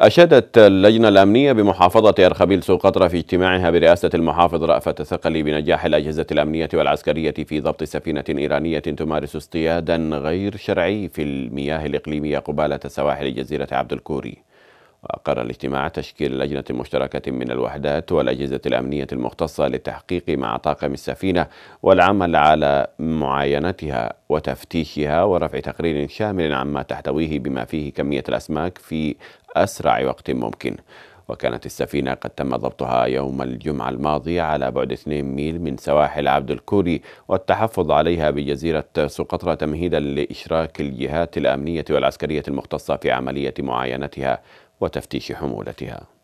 أشادت اللجنة الأمنية بمحافظة أرخبيل سوقطرى في اجتماعها برئاسة المحافظ رأفت ثقلي بنجاح الأجهزة الأمنية والعسكرية في ضبط سفينة إيرانية تمارس اصطيادا غير شرعي في المياه الإقليمية قبالة سواحل جزيرة عبد الكوري. وأقر الاجتماع تشكيل لجنة مشتركة من الوحدات والأجهزة الأمنية المختصة للتحقيق مع طاقم السفينة والعمل على معاينتها وتفتيشها ورفع تقرير شامل عما تحتويه بما فيه كمية الأسماك في أسرع وقت ممكن. وكانت السفينة قد تم ضبطها يوم الجمعة الماضي على بعد 2 ميل من سواحل عبد الكوري والتحفظ عليها بجزيرة سقطرى تمهيدا لإشراك الجهات الأمنية والعسكرية المختصة في عملية معاينتها وتفتيش حمولتها.